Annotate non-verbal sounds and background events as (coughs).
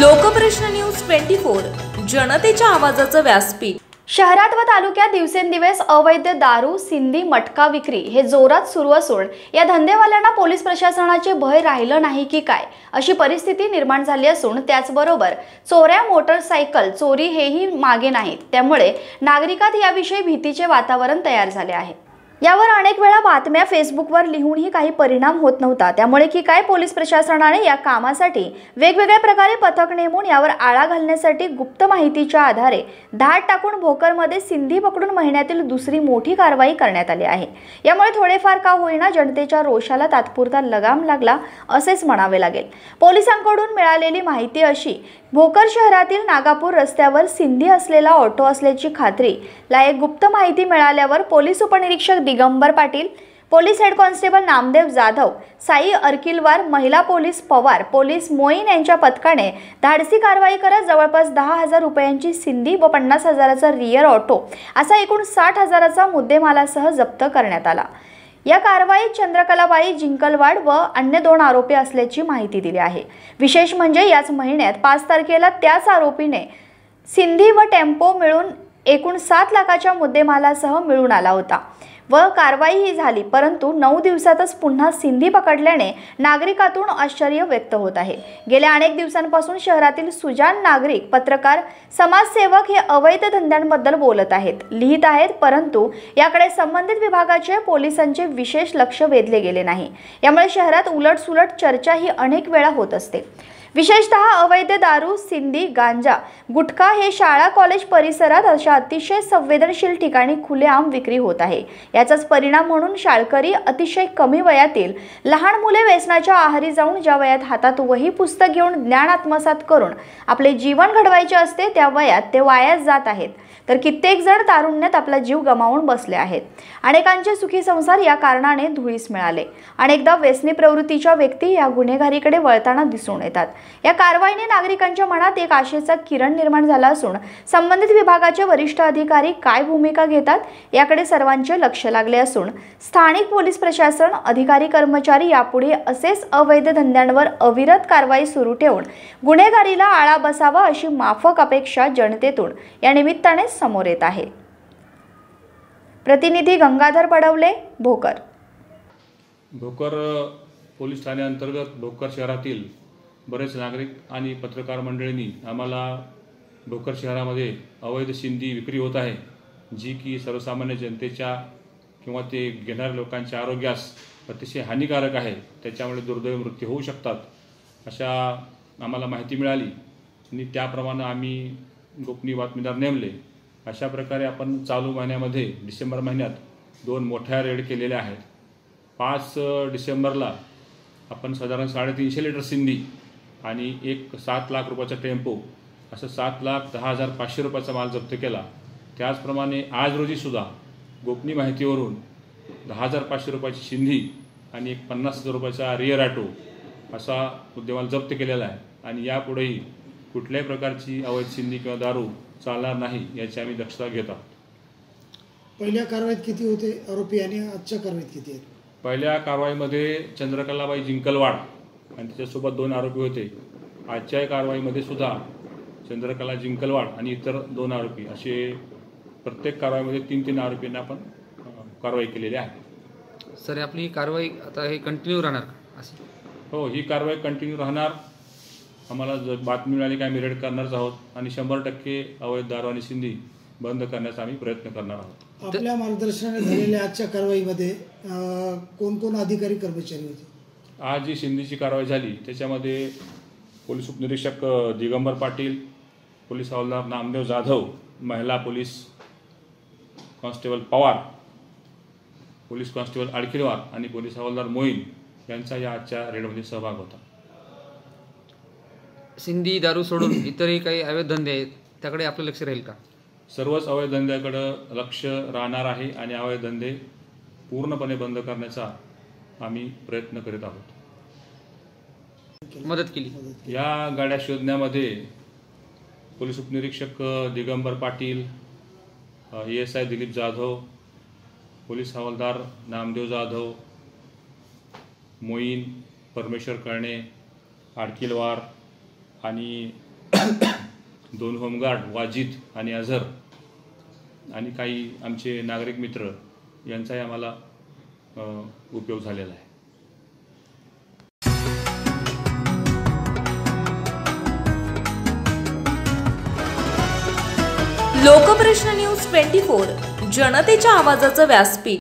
Lokprashna news twenty four जनतेच्या आवाजाचं व्यासपीठ. शहरात व तालुक्यात दिवसेंदिवस अवैध दारू सिंधी मटका विक्री हे जोरात सुरू असून या धंदेवाल्यांना पोलीस प्रशासनाचे भय राहिलं नाही की काय? अशी परिस्थिती निर्माण झाली असून त्याचबरोबर चोऱ्या मोटरसायकल चोरी हेही मागे नाहीत. त्यामुळे नागरिकात याविषयी भीतीचे वातावरण तयार झाले आहे. यावर अनेक वेळा बातम्या फेसबुकवर लिहूनही काही परिणाम होत नव्हता. त्यामुळे की काय पोलीस प्रशासनाने या कामासाठी वेगवेगळ्या प्रकारे पथक नेमून यावर आळा घालण्यासाठी गुप्त माहितीच्या आधारे धाड टाकून भोकरमध्ये सिंधी पकडून महिन्यातील दुसरी मोठी कारवाई करण्यात आली आहे. यामुळे थोडेफार का होईना जनतेच्या रोषाला तात्पुरता लगाम लागला असेच म्हणावे लागेल. पोलिसांकडून मिळालेली माहिती अशी भोकर शहरातील नागापूर रस्त्यावर सिंधी असलेला ऑटो असल्याची खात्री ला एक गुप्त माहिती मिळाल्यावर पोलीस उपनिरीक्षक Digambar Patil police head constable Namdev Jadhav Sai Arkilwar महिला पोलीस पवार पोलीस मोईन यांच्या पथकाने धाडसी कारवाई करत जवळपास दहा हजार रुपयांची सिंधी व पन्नास हजाराचा रिअर ऑटो असा एकूण साठ हजाराचा मुद्देमालासह जप्त करण्यात आला. या कारवाईत चंद्रकलाबाई जिंकलवाड व अन्य दोन आरोपी असल्याची माहिती दिली आहे. विशेष म्हणजे याच महिन्यात पाच तारखेला त्याच आरोपीने सिंधी व टेम्पो मिळून एकूण सात लाखाच्या मुद्देमालासह मिळून आला होता. व कारवाई ही झाली परंतु नऊ दिवसातच पुन्हा सिंधी पकडल्याने नागरिकातून आश्चर्य व्यक्त होत आहे. गेल्या अनेक दिवसांपासून शहरातील सुजान नागरिक पत्रकार समाजसेवक हे अवैध धंद्यांबद्दल बोलत आहेत लिहित आहेत परंतु याकडे संबंधित विभागाचे पोलिसांचे विशेष लक्ष वेधले गेले नाही. यामुळे शहरात उलटसुलट चर्चा ही अनेक वेळा होत असते. विशेषतः अवैध दारू सिंधी गांजा. गुटखा हे शाळा कॉलेज परिसरात अशा अतिशय संवेदनशील ठिकाणी खुलेआम विक्री होत आहे. याचाच परिणाम म्हणून शाळकरी अतिशय कमी वयातील लहान मुले व्यसनाच्या आहारी जाऊन ज्या वयात हातात वही पुस्तक घेऊन ज्ञान आत्मसात करून आपले जीवन घडवायचे असते त्या वयात ते वायाच जात आहेत. तर कित्येक जण तारुण्यात आपला जीव गमावून बसले आहेत. अनेकांचे सुखी संसार या कारणाने धुळीस मिळाले. अनेकदा व्यसनी प्रवृत्तीच्या व्यक्ती या गुन्हेगारीकडे वळताना दिसून येतात. या कारवाईने नागरिकांच्या मनात एक आशेचा किरण निर्माण झाला असून संबंधित विभागाचे वरिष्ठ अधिकारी काय भूमिका घेतात याकडे सर्वांचे लक्ष लागले असून स्थानिक पोलीस प्रशासन अधिकारी कर्मचारी यापुढे असेच अवैध धंद्यांवर अविरत कारवाई सुरू ठेवून गुन्हेगारीला आळा बसावा अशी माफक अपेक्षा जनतेतून या निमित्ताने समोर येत आहे. प्रतिनिधी गंगाधर पडवले भोकर. भोकर पोलीस ठाण्याअंतर्गत भोकर शहरातील बरेच नागरिक आणि पत्रकार मंडळींनी आम्हाला भोकर शहरामध्ये अवैध शिंदी विक्री होत आहे जी की सर्वसामान्य जनतेच्या किंवा ते घेणाऱ्या लोकांच्या आरोग्यास अतिशय हानिकारक आहे. त्याच्यामुळे दुर्दैवी मृत्यू होऊ शकतात अशा आम्हाला माहिती मिळाली. आणि त्याप्रमाणे आम्ही गोपनीय बातमीदार नेमले. अशा प्रकारे आपण चालू महिन्यामध्ये डिसेंबर महिन्यात दोन मोठ्या रेड केलेल्या आहेत. पाच डिसेंबरला आपण साधारण साडेतीनशे लिटर सिंधी आणि एक सात लाख रुपयाचा टेम्पो असं सात लाख दहा हजार पाचशे रुपयाचा माल जप्त केला. त्याचप्रमाणे आज रोजीसुद्धा गोपनीय माहितीवरून दहा हजार पाचशे रुपयाची सिंधी आणि एक पन्नास हजार रुपयाचा रिअर ॲटो असा मुद्देमाल जप्त केलेला आहे. आणि यापुढेही कुठल्याही प्रकारची अवैध सिंधी किंवा दारू चालणार नाही याची आम्ही दक्षता घेत आहोत. पहिल्या कारवाईत किती होते? आरोपी आणि आजच्या कारवाईत किती आहेत? पहिल्या कारवाईमध्ये चंद्रकलाबाई जिंकलवाड आणि त्याच्यासोबत दोन आरोपी होते. आजच्या कारवाईमध्ये सुद्धा चंद्रकला जिंकलवाड आणि इतर दोन आरोपी असे प्रत्येक कारवाईमध्ये तीन तीन आरोपींना आपण कारवाई केलेली आहे. सर आपली ही कारवाई आता हे कंटिन्यू राहणार का? अशी हो ही कारवाई कंटिन्यू राहणार. आम्हाला जर बातमी मिळाली की आम्ही रेड करणारच आहोत आणि शंभर टक्के अवैध दारू आणि सिंधी बंद करण्याचा आम्ही प्रयत्न करणार आहोत. आपल्या मार्गदर्शनाने झालेल्या आजच्या कारवाईमध्ये कोण कोण अधिकारी कर्मचारी होते? आज जी सिंधीची कारवाई झाली त्याच्यामध्ये पोलीस उपनिरीक्षक दिगंबर पाटील पोलीस हवालदार नामदेव जाधव महिला police constable Pawar police constable Adkhilwar आणि पोलीस हवालदार मोईन यांचा या आजच्या रेडमध्ये सहभाग होता. सिंधी दारू सोडून इतरही काही अवैध धंदे आहेत त्याकडे आपलं लक्ष राहील का? सर्वच अवैध धंद्याकडं लक्ष राहणार आहे आणि अवैध धंदे पूर्णपणे बंद करण्याचा आम्ही प्रयत्न करीत आहोत. मदत केली. या गाड्या शोधण्यामध्ये पोलीस उपनिरीक्षक Digambar Patil A S I Dilip Jadhav police हवालदार नामदेव जाधव मोईन परमेश्वर कळणे आडकिलवार आणि (coughs) दोन होमगार्ड वाजिद आणि अझर आणि काही आमचे नागरिक मित्र यांचाही आम्हाला उपयोग झालेला आहे. लोकप्रश्न न्यूज ट्वेंटी फोर जनतेच्या आवाजाचं व्यासपीठ.